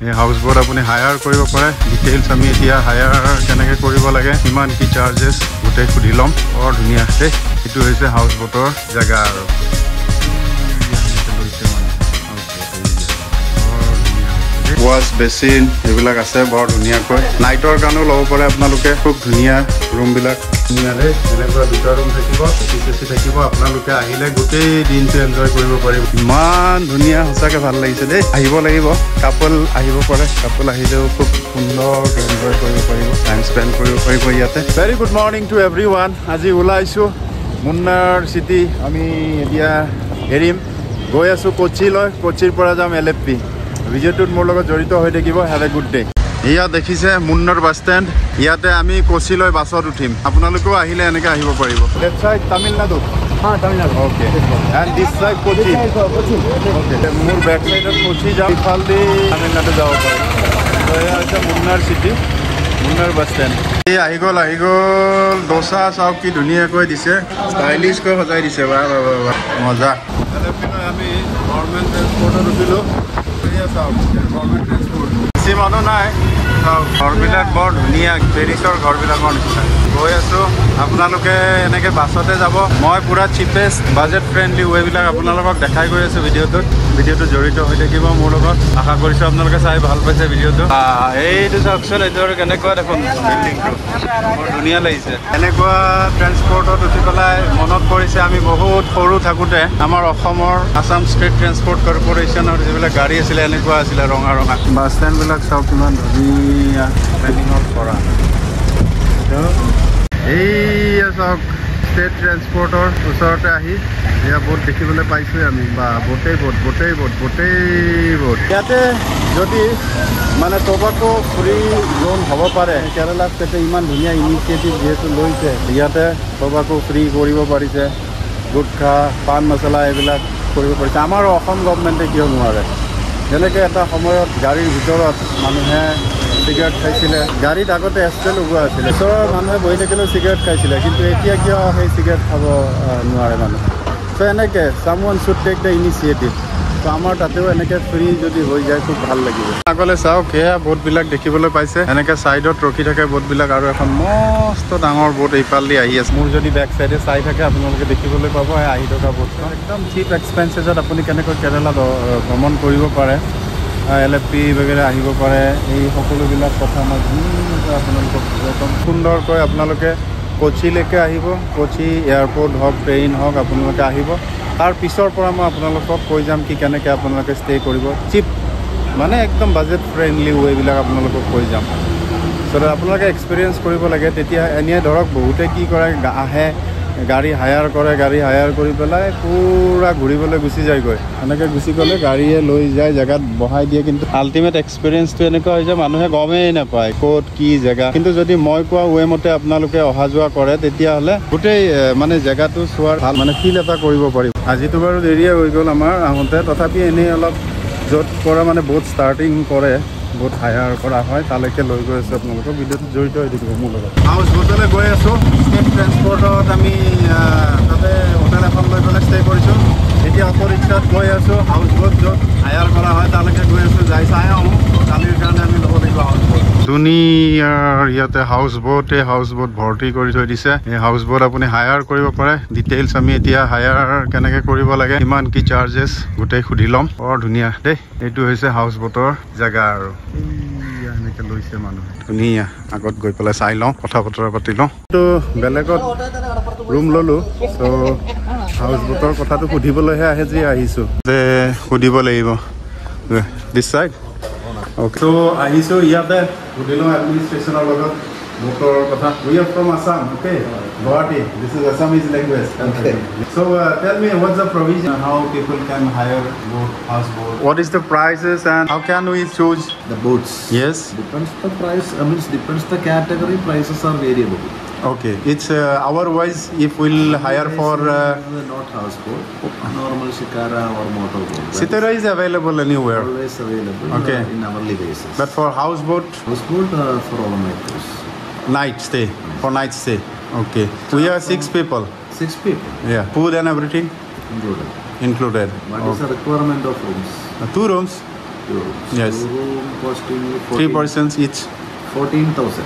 এই house boat আপুনি higher কৰিব পাৰে। ডিটেইলছ আমি এতিয়া হায়াৰ কেনেকৈ কৰিব লাগে কিমান কি চাৰ্জেছ গোটেই সুধি ল'ম। বৰ ধুনীয়া। দেই এইটো হৈছে হাউচ বোটৰ জেগা আৰু। ৱাছ বেচিন এইবিলাক আছে বৰ ধুনীয়াকৈ। নাইটৰ কাৰণেও ল'ব পাৰে আপোনালোকে খুব ধুনীয়া ৰুমবিলাক ধুনীয়া দেই এনেকুৱা দুটা ৰুম থাকিব এচি চেচি থাকিব আপোনালোকে আহিলে গোটেই দিনটো এনজয় কৰিব পাৰিব। ইমান ধুনীয়া সঁচাকৈ ভাল লাগিছে দেই। আহিব লাগিব কাপল আহিব পাৰে কাপল আহিলেও খুব সুন্দৰকৈ এনজয় কৰিব পাৰিব টাইম স্পেণ্ড কৰিব পাৰিব ইয়াতে। Very good morning to everyone আজি ওলাইছোঁ মুন্নাৰ চিটি আমি এতিয়া এৰিম গৈ আছোঁ কোচিলৈ কোচিৰ পৰা যাম এল এফ পি। ভিডিঅ'টোত মোৰ লগত জড়িত হৈ থাকিব হেভ এ গুড ডে ইয়াত দেখিছে মুন্নাৰ বাছ ষ্টেণ্ড ইয়াতে আমি কোচিলৈ বাছত উঠিম আপোনালোকেও আহিলে এনেকৈ আহিব পাৰিব লেফ্ট চাইড তামিলনাডু हाँ Tamil Nadu okay and this side Kochi okay মোৰ বেক চাইডত কোচি যাম ইফালেদি তামিলনাডু যাব পাৰিম তো এয়া হৈছে Munnar city Munnar bus stand এই আহি গ'ল আহি গ'ল দোচা চাওক কি ধুনীয়াকৈ দিছে ষ্টাইলিছকৈ সজাই দিছে বা বা বা বা মজা আমি গভৰ্ণমেণ্ট ট্ৰেন্সপৰ্টত উঠিলোঁ বেছি মানুহ নাই ঘৰবিলাক বৰ ধুনীয়া পেৰিছৰ ঘৰবিলাকৰ নিচিনা গৈ আছোঁ। আপোনালোকে এনেকৈ বাছতে যাব। মই পূৰা চিপেষ্ট বাজেট ফ্ৰেণ্ডলি ৱেবিলাক আপোনালোকক দেখাই গৈ আছোঁ ভিডিঅ'টোত। ভিডিঅ'টো জড়িত হৈ থাকিব মোৰ লগত। আশা কৰিছোঁ আপোনালোকে চাই ভাল পাইছে ভিডিঅ'টো এইটো চাওকচোন এইটো আৰু কেনেকুৱা দেখোন বিল্ডিংটো বৰ ধুনীয়া লাগিছে। এনেকুৱা ট্ৰেন্সপৰ্টত উঠি পেলাই মনত পৰিছে আমি বহুত সৰু থাকোঁতে আমাৰ অসমৰ আছাম ষ্টেট ট্ৰেন্সপৰ্ট কৰ্পৰেশ্যনৰ যিবিলাক গাড়ী আছিলে এনেকুৱা আছিলে ৰঙা ৰঙা। বাছ ষ্টেণ্ডবিলাক চাওক কিমান ধুনীয়া প্লেনিঙত কৰা। এইয়া চাওক। ষ্টেট ট্ৰেন্সপৰ্টৰ ওচৰতে আহি এয়া বোট দেখিবলৈ পাইছোঁৱে আমি। বা বোটেই বোট বোটেই বোট বোটেই বোট ইয়াতে যদি মানে টবাকো ফ্ৰী জ'ন হ'ব পাৰে কেৰেলাত তাতে ইমান ধুনীয়া ইনিচিয়েটিভ যিহেতু লৈছে ইয়াতে টবাকো ফ্ৰী কৰিব পাৰিছে গুটখা পাণ মছলা এইবিলাক কৰিব পাৰিছে। আমাৰ অসম গভমেণ্টে কিয় নোৱাৰে? যেনেকৈ এটা সময়ত গাড়ীৰ ভিতৰত মানুহে চিগাৰেট খাইছিলে গাড়ীত আগতে এষ্টে লগোৱা আছিলে ওচৰৰ মানুহে বহি থাকিলেও চিগাৰেট খাইছিলে কিন্তু এতিয়া কিয় সেই চিগাৰেট খাব নোৱাৰে মানুহ? চ' এনেকৈ চাম one should take the initiative ত' আমাৰ তাতেও এনেকৈ ফ্ৰী যদি হৈ যায় খুব ভাল লাগিব। আগলৈ চাওক সেয়া বোটবিলাক দেখিবলৈ পাইছে। এনেকৈ ছাইডত ৰখি থাকে বোটবিলাক আৰু এখন মস্ত ডাঙৰ বোট এইফালেদি আহি আছে। মোৰ যদি বেক চাইডে চাই থাকে আপোনালোকে দেখিবলৈ পাব আহি থকা বোটখন। একদম চিপ এক্সপেঞ্চেছত আপুনি কেনেকৈ কেৰেলাত অ, ভ্ৰমণ কৰিব পাৰে এল এফ পি বেগেৰে আহিব পাৰে এই সকলোবিলাক কথা মই ধুনীয়াকৈ আপোনালোকক একদম সুন্দৰকৈ আপোনালোকে কোচিলৈকে আহিব। কোচি এয়াৰপৰ্ট হওক ট্ৰেইন হওক আপোনালোকে আহিব। তাৰ পিছৰ পৰা মই আপোনালোকক কৈ যাম কি কেনেকৈ আপোনালোকে ষ্টে' কৰিব। চিপ মানে একদম বাজেট ফ্ৰেণ্ডলি ৱেবিলাক আপোনালোকক কৈ যাম। চ' আপোনালোকে এক্সপিৰিয়েঞ্চ কৰিব লাগে। তেতিয়া এনেই ধৰক বহুতে কি কৰে আহে গাড়ী হায়াৰ কৰে গাড়ী হায়াৰ কৰি পেলাই পূৰা ঘূৰিবলৈ গুচি যায়গৈ। এনেকৈ গুচি গ'লে গাড়ীয়ে লৈ যায় জেগাত বহাই দিয়ে কিন্তু আল্টিমেট এক্সপিৰিয়েঞ্চটো এনেকুৱা হয় যে মানুহে গমেই নাপায় ক'ত কি জেগা। কিন্তু যদি মই কোৱা ৱে মতে আপোনালোকে অহা যোৱা কৰে তেতিয়াহ'লে গোটেই মানে জেগাটো চোৱাৰ ভাল মানে ফিল এটা কৰিব পাৰিব আজিতো বাৰু দেৰিয়ে হৈ গ'ল আমাৰ আহোঁতে তথাপি এনেই অলপ য'ত পৰা মানে বহুত ষ্টাৰ্টিং কৰে বহুত হায়াৰ কৰা হয় তালৈকে লৈ গৈ আছোঁ আপোনালোকক। ভিডিঅ'টোত জড়িত হৈ থাকিব মোৰ লগত। হাউচ বোটলৈ গৈ আছোঁ। ষ্টেট ট্ৰেন্সপৰ্টত আমি আহ, তাতে হোটেল এখন লৈ পেলাই ষ্টে' কৰিছোঁ এতিয়া ৰিক্সাত গৈ আছোঁ হাউচ বোট য'ত হায়াৰ কৰা হয় তালৈকে গৈ আছোঁ যাই চাই আহোঁ। কালিৰ কাৰণে আমি হাউচ বোট ধুনীয়াৰ ইয়াতে হাউচ বোটে হাউচ বোট ভৰ্তি কৰি থৈ দিছে। এই হাউচ বোট আপুনি হায়াৰ কৰিব পাৰে। ডিটেইলছ আমি এতিয়া হায়াৰ কেনেকৈ কৰিব লাগে কিমান কি চাৰ্জেছ গোটেই সুধি ল'ম। বৰ ধুনীয়া দেই এইটো হৈছে হাউচ বোটৰ জেগা আৰু। এনেকৈ লৈছে মানুহে। ধুনীয়া আগত গৈ পেলাই চাই লওঁ কথা বতৰা পাতি লওঁ। বেলেগত ৰুম ল'লোঁ ত' হাউচ বোটৰ কথাটো সুধিবলৈহে আহে যে আহিছোঁ যে সুধিব লাগিব দিছ চাইড অ'কে ত' আহিছোঁ ইয়াতে সুধিলোঁ এডমিনিষ্ট্ৰেশ্যনৰ লগত ভোটৰ কথা we are from Assam okay Guwahati this is Assamese language so' tell me what's the provision how people can hire boat house boat what is the prices and how can we choose The boats. yes Depends the price, I mean, depends the category, prices are variable. Okay it's uh, our wise if we'll hire for uh, Not houseboat, normal shikara or motorboat. That Sitara is available anywhere Always available Okay. uh, in hourly basis. but for houseboat Houseboat uh, for overnight cruise. night stay for night stay okay we are six people Six people yeah food and everything included. included What is the requirement of rooms? Uh, two rooms euros. Yes. Two room costing you Three persons each. 14,000.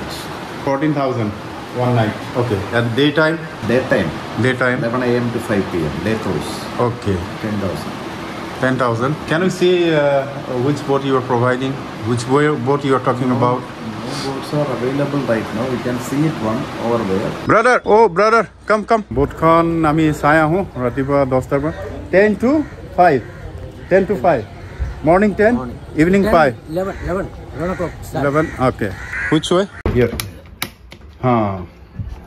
Fourteen thousand. One night. Okay. And daytime? Daytime. Daytime. 11 a.m. to 5 p.m. Day cruise. Okay. 10,000. 10,000. Can you see uh, which boat you are providing? Which boat you are talking no, about? No boats are available right now. You can see it one over there. Brother! Oh, brother! Come, come. Boat khan ami saya Ho. Ratipa 10 10 to 5. 10 to 5. Morning 10, Morning. evening 10, 5. 11, 11. 11 o'clock. 11, okay. Which way? Here. ইয়াৰ হা।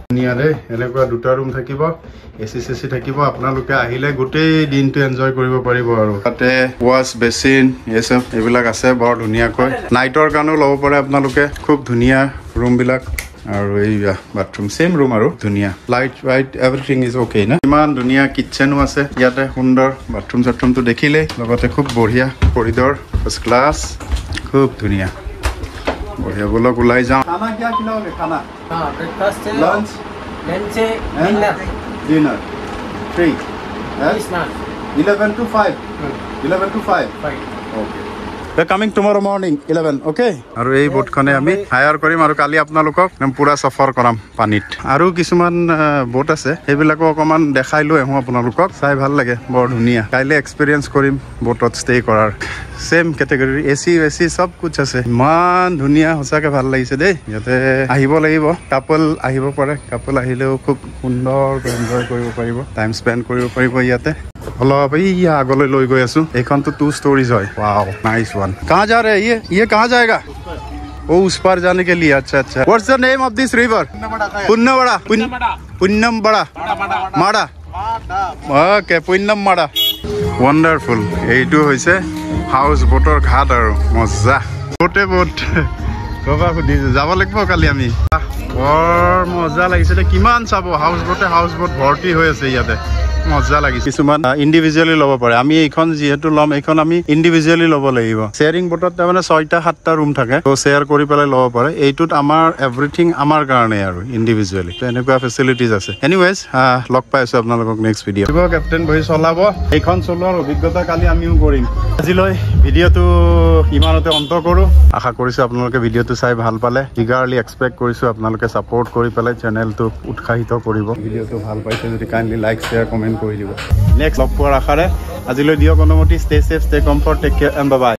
ধুনীয়া দেই এনেকুৱা দুটা room থাকিব এ C চে C থাকিব আপোনালোকে আহিলে গোটেই দিনটো এনজয় কৰিব পাৰিব আৰু। তাতে ৱাছ বেচিন এই চব এইবিলাক আছে বৰ ধুনীয়াকৈ। নাইটৰ কাৰণেও ল'ব পাৰে আপোনালোকে খুব ধুনীয়া ৰুমবিলাক আৰু এই বাথৰুম ছেম ৰুম আৰু ধুনীয়া। Light white everything is okay না? ইমান ধুনীয়া কিটচেনো আছে ইয়াতে সুন্দৰ বাথৰুম চাথৰুমটো দেখিলেই লগতে খুব বঢ়িয়া কৰিডৰ ফাৰ্ষ্ট ক্লাছ খুব ধুনীয়া। बढिया बोलक उसलाई जाउँ खाना क्या किनभने खाना breakfast lunch lunch dinner dinner three eleven to five eleven to five okay coming tomorrow morning eleven okay আৰু এই বোটখনে আমি হায়াৰ কৰিম আৰু কালি আপোনালোকক পূৰা চফৰ কৰাম পানীত। আৰু কিছুমান বোট আছে সেইবিলাকো অকণমান দেখাই লৈ আহোঁ আপোনালোকক। চাই ভাল লাগে বৰ ধুনীয়া। কাইলৈ এক্সপিৰিয়েঞ্চ কৰিম বোটত ষ্টে' কৰাৰ। Same category A C A C চব কুচ আছে। ইমান ধুনীয়া সঁচাকৈ ভাল লাগিছে দেই। ইয়াতে আহিব লাগিব। কাপল আহিব পাৰে। কাপল আহিলেও খুব সুন্দৰকৈ এনজয় কৰিব পাৰিব। টাইম স্পেণ্ড কৰিব পাৰিব ইয়াতে। অলপ এই আগলৈ লৈ গৈ আছো এইখনতো টু ষ্টৰিজ হয় वाओ नाइस वन कहाँ जा रहे हैं ये ये कहाँ जाएगा ओ उस पार जाने के लिए अच्छा अच्छा what's the name of this river पुन्नबड़ा Punnam बड़ा माड़ा ओके पुन्नम माड़ा ৱাণ্ডাৰফুল এইটো হৈছে হাউচ বোটৰ ঘাট আৰু মজা বোটে বোট ৰবা সুধিছো যাব লাগিব কালি আমি আহ, বৰ মজা লাগিছে দেই কিমান চাব হাউচ বোটে হাউচ বোট ভৰ্তি হৈ আছে ইয়াতে মজা লাগিছে। কিছুমান ইণ্ডিভিজুৱেলি ল'ব পাৰে। আমি এইখন যিহেতু ল'ম এইখন আমি ইণ্ডিভিজুৱেলি ল'ব লাগিব। শ্বেয়াৰিং বোটত তাৰমানে ছয়টা সাতটা ৰুম থাকে। ত' শ্বেয়াৰ কৰি পেলাই ল'ব পাৰে। এইটোত আমাৰ এভৰিথিং আমাৰ কাৰণে আৰু ইণ্ডিভিজুৱেলি এনেকুৱা ফেচিলিটিজ আছে। এনিৱেজ লগ পাই আছো আপোনালোকক নেক্সট ভিডিঅ' কেপ্টেইন বহি চলাব। এইখন চলোৱাৰ অভিজ্ঞতা কালি আমিও কৰিম। আজিলৈ ভিডিঅ'টো ইমানতে অন্ত কৰোঁ। আশা কৰিছোঁ আপোনালোকে ভিডিঅ'টো চাই ভাল পালে। ইগাৰলি এক্সপেক্ট কৰিছোঁ আপোনালোকে ছাপৰ্ট কৰি পেলাই চেনেলটোক উৎসাহিত কৰিব। ভিডিঅ'টো ভাল পাইছে যদি কাইণ্ডলি লাইক শ্বেয়াৰ কমেণ্ট কৰি দিব নেক্সট লগ পোৱাৰ আশাৰে আজিলৈ দিয়ক অনুমতি stay safe stay comfort take care and bye